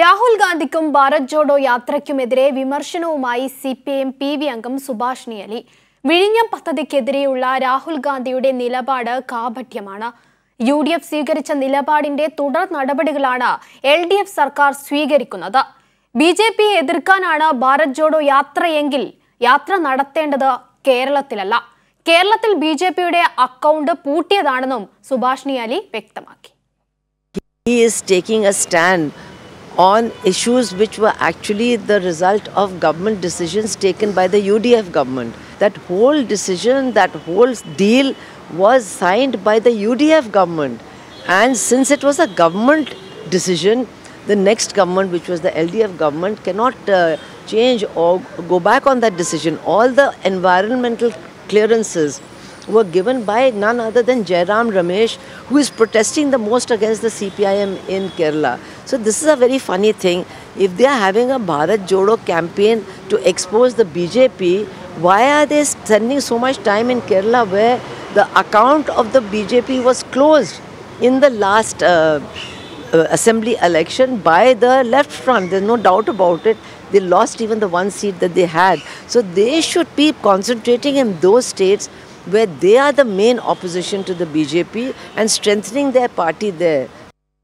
രാഹുൽ ഗാന്ധിക്കും ഭാരത് ജോഡോ യാത്രയ്ക്കുമെതിരെ വിമർശനവുമായി C P M P B അംഗം സുഭാഷിണി അലി വിഴിഞ്ഞം പദ്ധതിക്കെതിരെയുള്ള രാഹുൽ ഗാന്ധിയുടെ നിലപാട് കാപഠ്യമാണ് യു ഡി എഫ് സ്വീകരിച്ച നിലപാടിന്റെ തുടർ നടപടികളാണ് എൽ ഡി എഫ് സർക്കാർ സ്വീകരിക്കുന്നത്. ബി ജെ പിയെ എതിർക്കാനാണ് ഭാരത് ജോഡോ യാത്രയെങ്കിൽ യാത്ര നടത്തേണ്ടത് കേരളത്തിലല്ല. കേരളത്തിൽ ബി ജെ പിയുടെ അക്കൗണ്ട് പൂട്ടിയതാണെന്നും സുഭാഷിണി അലി വ്യക്തമാക്കി. He is taking a stand on issues which were actually the result of government decisions taken by the UDF government. That whole decision, that whole deal was signed by the UDF government. And since it was a government decision, the next government, which was the LDF government, cannot uh, change or go back on that decision. All the environmental clearances were given by none other than Jairam Ramesh, who is protesting the most against the CPIM in Kerala. So this is a very funny thing. If they are having a Bharat Jodo campaign to expose the BJP, why are they spending so much time in Kerala where the account of the BJP was closed in the last uh, uh, assembly election by the left front? There's no doubt about it. They lost even the one seat that they had. So they should be concentrating in those states where they are the main opposition to the BJP and strengthening their party there.